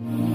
Mm-hmm.